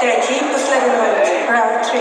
13 level road, 3.